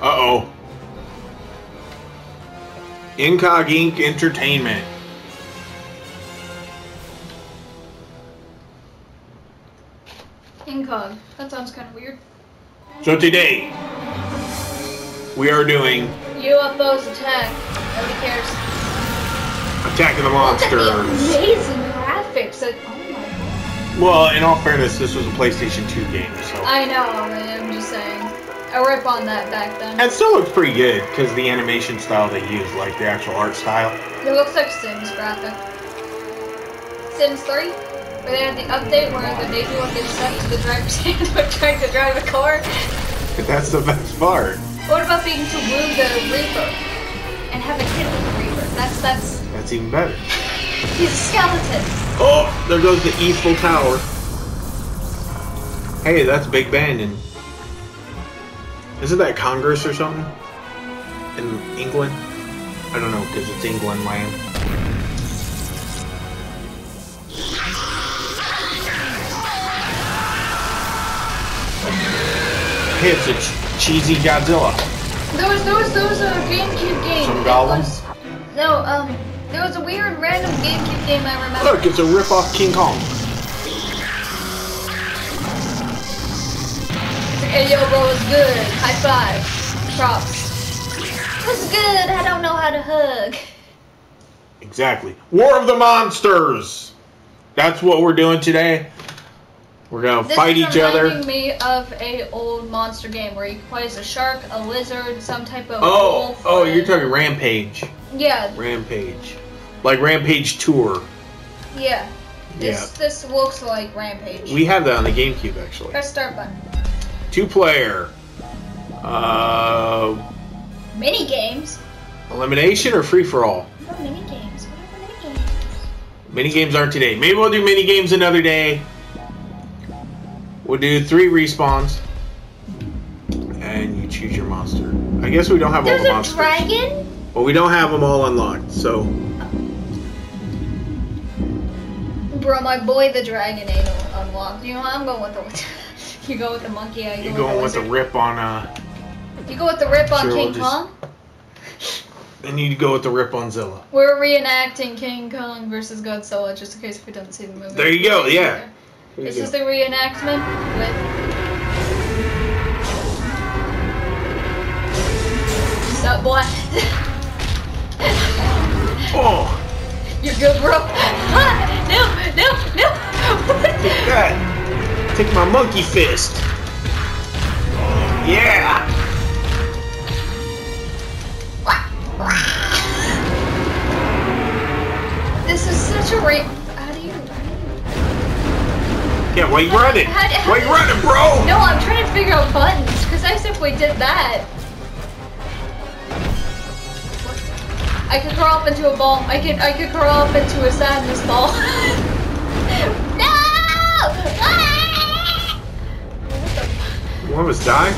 Uh-oh. Incog Inc. Entertainment. Incog. That sounds kind of weird. So today, we are doing UFOs attack. Nobody cares. Attack of the Look at the Monsters. amazing graphics. Like, oh my god. Well, in all fairness, this was a PlayStation 2 game, so... I know, I'm just saying. I rip on that back then. It still looks pretty good, because the animation style they use, like the actual art style. It looks like Sims graphic. Sims 3? Where they had the update where the navy get sent to the driver's hand when trying to drive a car. That's the best part. What about being to woo the Reaper? And have a kid with the Reaper? That's, that's, That's even better. he's a skeleton. Oh, there goes the Eiffel Tower. Hey, that's Big Ben isn't that Congress or something in England? I don't know because it's England land. Hey, it's a ch- cheesy Godzilla. There was, there was, there was a GameCube game. Some was- No, um, there was a weird random GameCube game I remember. Look, it's a rip-off King Kong. Hey, yo, bro, it's good. High five. Props. What's good? I don't know how to hug. Exactly. War of the Monsters. That's what we're doing today. We're gonna This fight each other. reminding me of a old monster game where you play as a shark, a lizard, some type of Oh, wolf. oh, you're talking Rampage. Yeah, Rampage. Like Rampage Tour. yeah. This this looks like Rampage. We have that on the GameCube actually. Press start button. Two player. Uh, Mini games. elimination or free for all? Are mini games? What are mini games? Mini games aren't today. Maybe we'll do mini games another day. We'll do three respawns. And you choose your monster. I guess we don't have all There's the a monsters. dragon. Well, we don't have them all unlocked, so Bro, my boy the dragon ain't unlocked. You know, I'm going with the. You go with the monkey. I go you're with the with the rip on. Uh, You go with the rip on Sure, we'll King just- Kong. and you go with the rip on Zilla. We're reenacting King Kong versus Godzilla, just in case if we didn't see the movie. There you go, yeah. Here This you is the reenactment with. Stop, boy. Oh, You're good, bro. No, no, no. take that. Take my monkey fist. Yeah. this is such a rape. How do you? Yeah, why you running? How- how Why you running, bro? No, I'm trying to figure out buttons because I simply did that. I could curl up into a ball. I could I could curl up into a sadness ball. One of us die?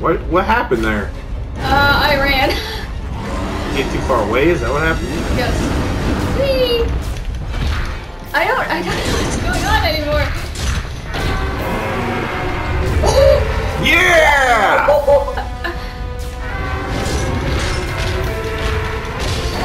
What what happened there? Uh, I ran. Get too far away? Is that what happened? yes. Whee! I don't I don't know what's going on anymore. Yeah!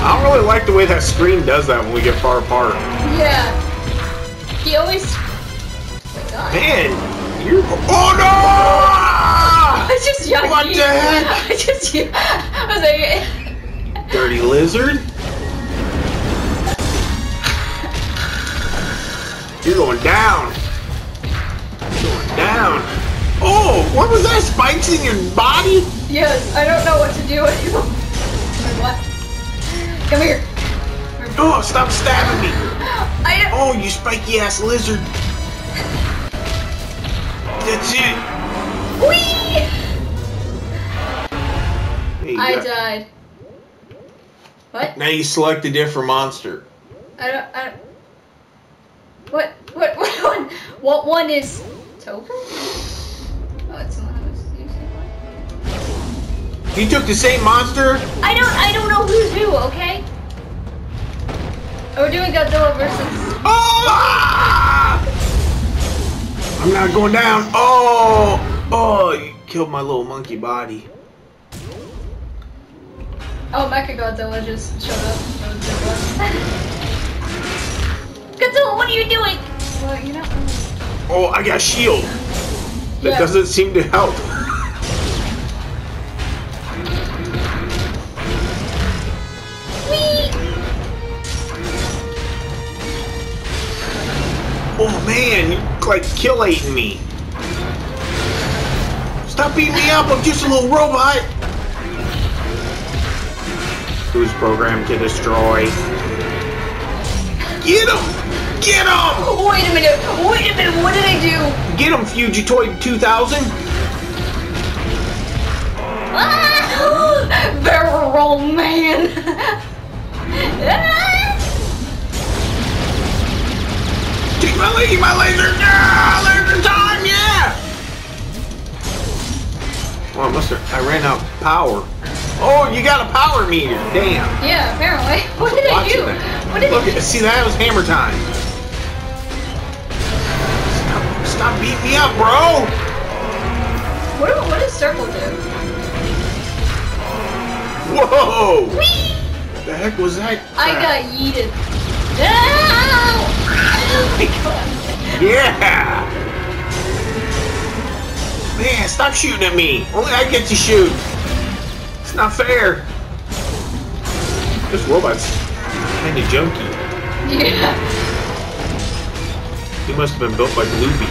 I don't really like the way that screen does that when we get far apart. yeah. He always. Oh my God. Man. Oh no! I just yucky. What the heck? I just I was like, Dirty lizard. You're going down. You're going down. Oh, what was that? Spikes in your body? yes, I don't know what to do anymore. What? Come here. Oh, stop stabbing me. I. Oh, you spiky ass lizard. It. Whee! I got- died. What? Now you select a different monster. I don't. I don't. What? What? What one? What one is Token? Oh, it's not. It's usually You took the same monster? I don't. I don't know who's who. Okay. Oh, we're doing Godzilla versus. Oh! Ah! I'm not going down. Oh! Oh! You killed my little monkey body. Oh, Mecha Godzilla just showed up. That was a. Godzilla, what are you doing? Well, you know. Oh, I got shield. That Yeah. doesn't seem to help. Whee! Oh man, like killating me. Stop beating me up, I'm just a little robot. Who's programmed to destroy? Get him! Get him! Wait a minute! Wait a minute! What did I do? Get him, Fugitoid 2000! Ah! Barrel man! Ah! My laser! Yeah! Laser time, yeah! Well, I must have, I ran out of power. Oh, you got a power meter, damn. yeah, apparently. What did I do? that. What did Look, I at see that was hammer time. Stop, stop beating me up, bro! What, do- what does circle do? Whoa! Whee! The heck was that? I got yeeted. Ow! Oh. Yeah! Man, stop shooting at me. Only I get to shoot. It's not fair. This robot's kind of junky. Yeah. He must have been built by Bluebee.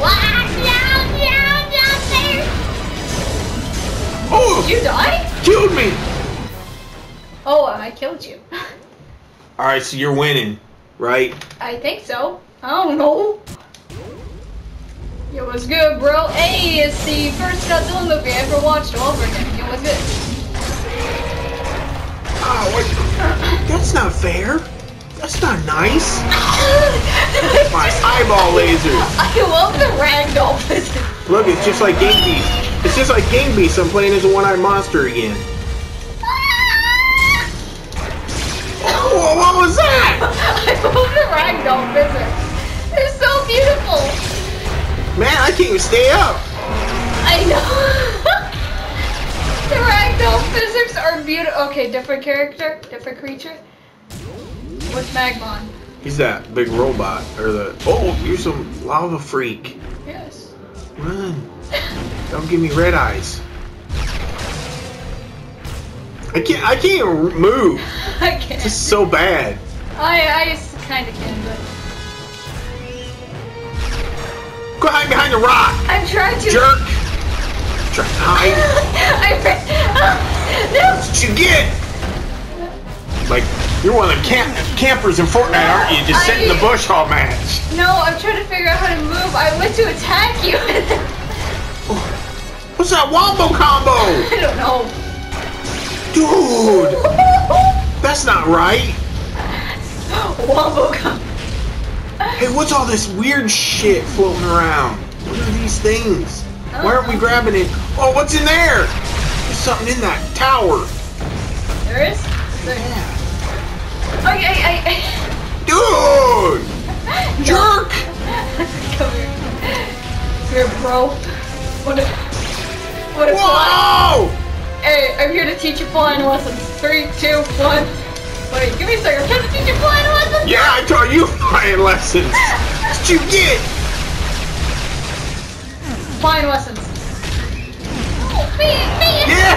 Wow, down, down, down there. Oh! Did you die? Killed me! Oh, I killed you. Alright, so you're winning, right? I think so. I don't know. It was good, bro. Hey, it's the first Godzilla movie I ever watched all over again. It was good. Oh, what? That's not fair. That's not nice. My eyeball laser. I love the ragdoll physics. Look, it's just like Game Beast. It's just like Game Beast. I'm playing as a one-eyed monster again. Was that? I love the ragdoll physics. They're so beautiful. Man, I can't even stay up. I know. the ragdoll physics are beautiful. Okay, different character, different creature. What's Magmon? He's that big robot, or the. Oh, you're some lava freak. Yes. Run! Don't give me red eyes. I can't. I can't move. I can't. This is so bad. I I kind of can, but Go hide behind the rock, I'm trying to. jerk. Try to hide. I ran. no. What you get? Like you're one of the camp- campers in Fortnite, aren't you? Just sit in the bush all match. No, I'm trying to figure out how to move. I went to attack you. What's that wombo combo, I don't know. Dude? That's not right. Wombo come. Hey, what's all this weird shit floating around? What are these things? Why aren't we uh-huh. grabbing it? Oh, what's in there? There's something in that tower. There is. There. Oh, I, I, I. Dude! Jerk! Come here. Here, bro. What a. What a. Whoa! Hey, I'm here to teach you flying lessons. Three, two, one. Wait, give me a second. I'm trying to teach you flying lessons. Yeah, I taught you flying lessons. What you get? Flying lessons. Oh, man, man. Yeah!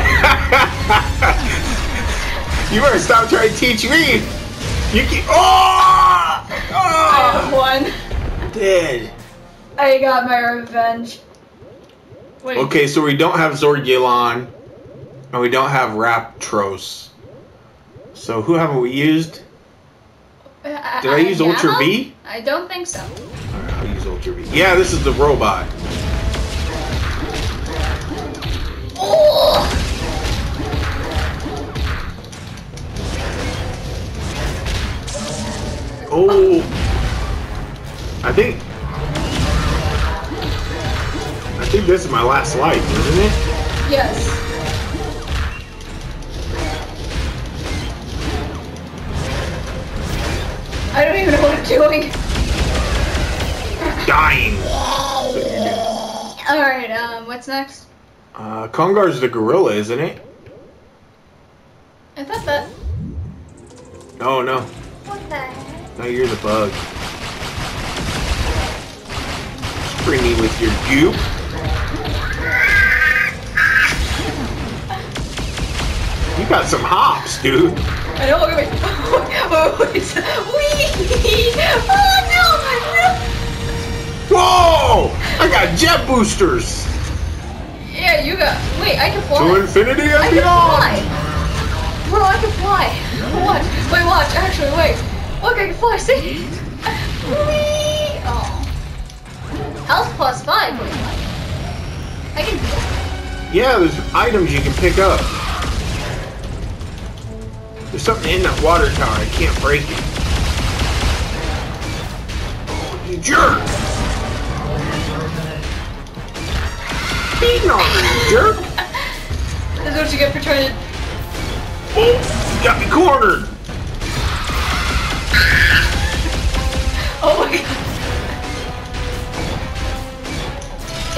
you better stop trying to teach me. You keep. Oh! oh! I have Oh! one. Dead. I got my revenge. Wait. Okay, so we don't have Zorgulon, and we don't have Raptros. So who haven't we used? Uh, Did I use Ultra V? I don't think so. Alright, I'll use Ultra V. Yeah, this is the robot. Oh! Oh! I think. I think this is my last life, isn't it? Yes. I don't even know what I'm doing. Dying. You're um, what's next? Uh, Congar's the gorilla, isn't it? I thought that. No, no. What the heck? No, you're the bug. Spring me with your goop. You got some hops, dude. I know. Wait, wait, wait, wait. Wee! Oh no! Whoa! I got jet boosters. Yeah, you got. Wait, I can fly. To infinity I and can fly. beyond. Bro, I can fly. Watch. Wait, watch. Actually, wait. Look, I can fly. See? Wee! Oh. Health plus five. I can. Yeah, there's items you can pick up. There's something in that water tower. I can't break it. Oh, you jerk! Beating on me, you jerk! This is what you get for trying to. Oh, you got me cornered. Oh my god.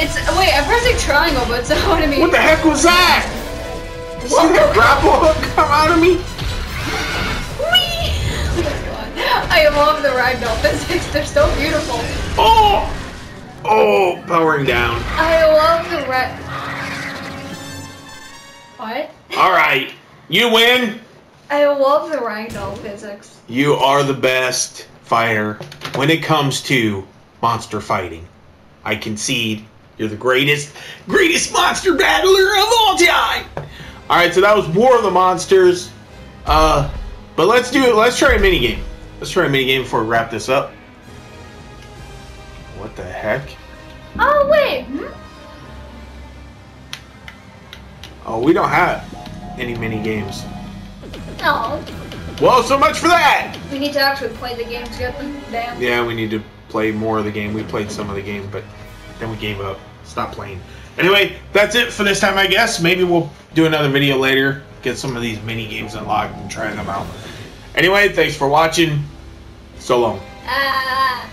It's wait, I'm pressing triangle, but it's not what I mean. What the heck was that? See that grapple hook come out of me? I love the ragdoll physics. They're so beautiful. Oh! Oh, powering down. I love the rag. What? All right, you win. I love the ragdoll physics. You are the best fighter when it comes to monster fighting. I concede you're the greatest, greatest monster battler of all time. All right, so that was War of the Monsters. Uh, but let's do it. Let's try a mini game. Let's try a mini game before we wrap this up. What the heck? Oh wait. Hmm? Oh, we don't have any mini games. No. Well, so much for that. We need to actually play the game together. Damn. Yeah, we need to play more of the game. We played some of the game, but then we gave up. Stop playing. Anyway, that's it for this time, I guess. Maybe we'll do another video later. Get some of these mini games unlocked and try them out. Anyway, thanks for watching. So long. Ah.